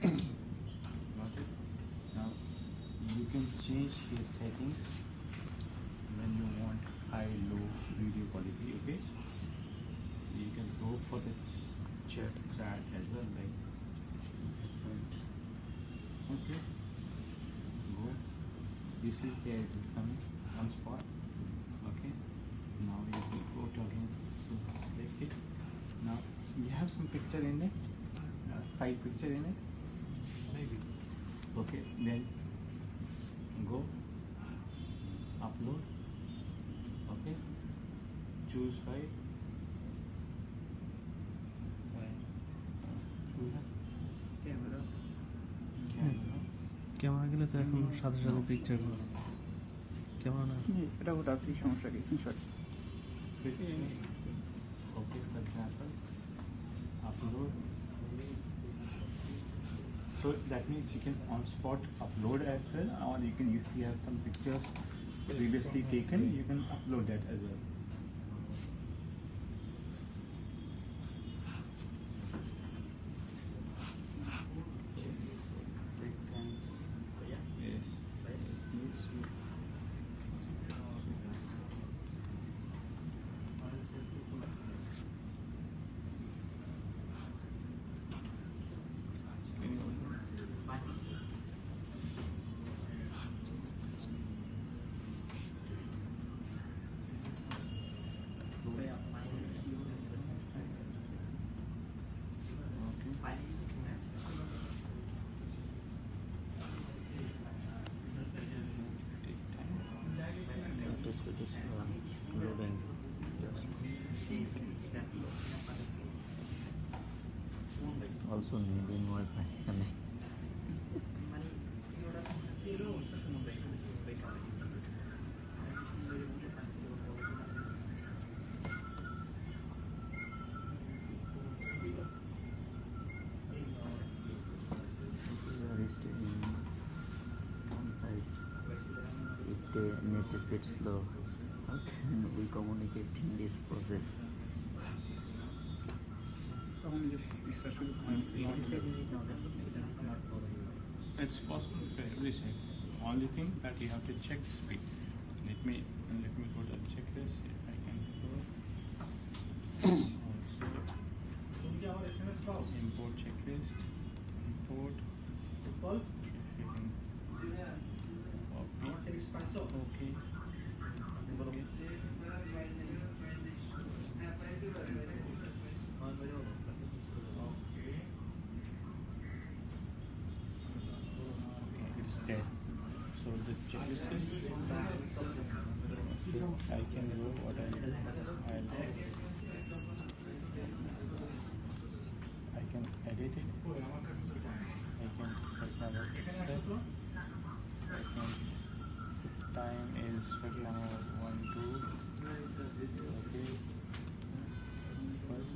Now you can change here settings when you want high, low video quality. Okay. You can go for the ch- chat chat as well, different. Okay. Go. You see here it is coming one spot. Okay. Now you can go to again. So select it. Now you have some picture in it. Uh, side picture in it. Okay, then go upload. Okay, choose file. Camera. Camera. Camera গেলে তো এখন সাথে সাথে picture camera না এটা ওটা কি সমস্যা কি screenshot Okay, So that means you can on spot upload as well, or you can if you have some pictures previously taken, you can upload that as well. Take times. Yes. Needs to- Can you open it? Okay. Take time. Just it is uh, loading. Also needing Wi-Fi connect. the net slow, we communicate in this process? It's possible for everything. Only thing that you have to check the speed. Let me let me go to check this if I can go. also, import checklist. Import. Import. Okay. Dead. So the checklist is. See, I can go what I I'll I can edit it. I can for example set. I can time is for example one two. Okay. First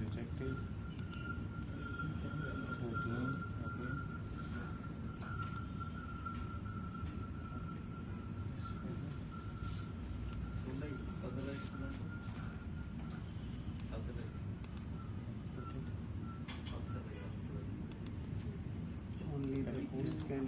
rejected. Thirteen. Okay. only the